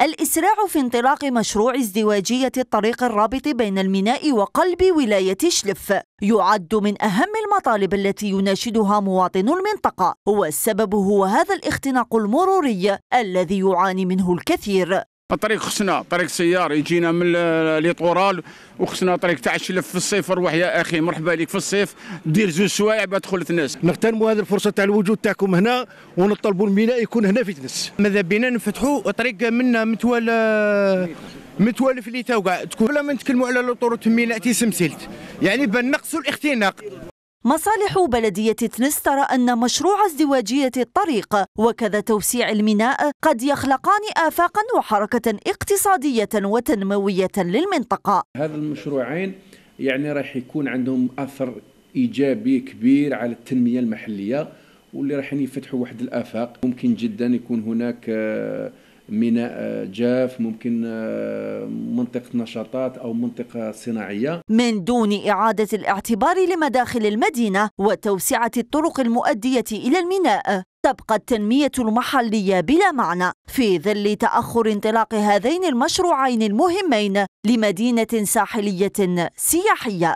الإسراع في انطلاق مشروع ازدواجية الطريق الرابط بين الميناء وقلب ولاية شلف. يعد من أهم المطالب التي يناشدها مواطنو المنطقة والسبب هو هذا الاختناق المروري الذي يعاني منه الكثير. الطريق خصنا طريق سيار يجينا من ليطورال وخصنا طريق تاع الشلف في الصيف. روح يا أخي مرحبا لك في الصيف. دير زوج سوايع بعد دخلت الناس. نغتنموا هذه الفرصة تاع الوجود تاعكم هنا ونطلبوا الميناء يكون هنا في تنس. ماذا بينا؟ نفتحوا طريق منا متوال متوالف اللي توقع تكون بلا ما نتكلموا على لوطوروت الميناء تيسمسلت يعني بان نقصوا الاختناق. مصالح بلدية تنس ترى أن مشروع ازدواجية الطريق وكذا توسيع الميناء قد يخلقان آفاقا وحركة اقتصادية وتنموية للمنطقة. هذا المشروعين يعني راح يكون عندهم أثر إيجابي كبير على التنمية المحلية واللي راح يفتحوا واحد الآفاق. ممكن جدا يكون هناك ميناء جاف ممكن منطقة نشاطات أو منطقة صناعية. من دون إعادة الاعتبار لمداخل المدينة وتوسعة الطرق المؤدية إلى الميناء تبقى التنمية المحلية بلا معنى. في ظل تأخر انطلاق هذين المشروعين المهمين لمدينة ساحلية سياحية.